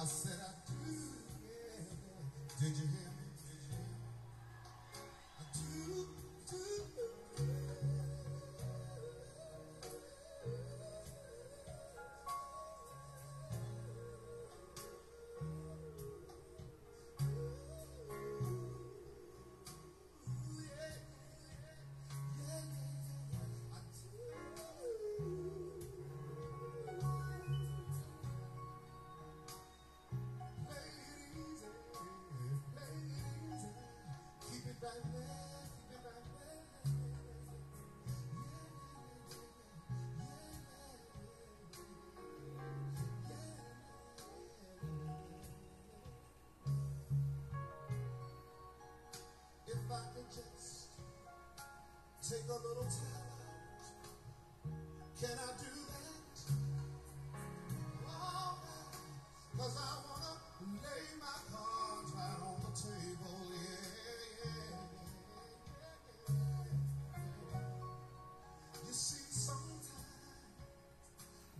I said. If I could just take a little time can I do that? Cause I wanna lay my cards right on the table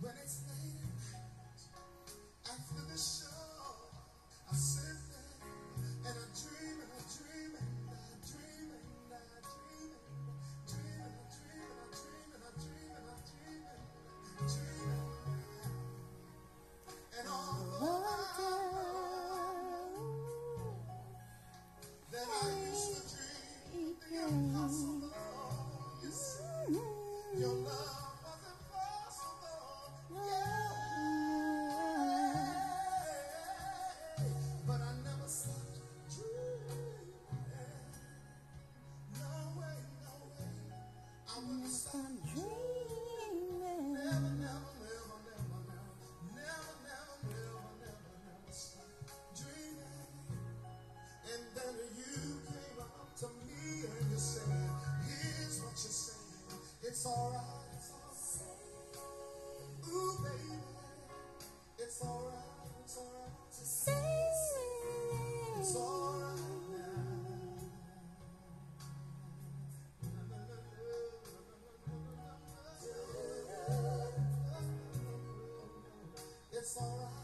when it's late. Ooh, baby, it's alright, it's alright to say It's alright now. It's alright.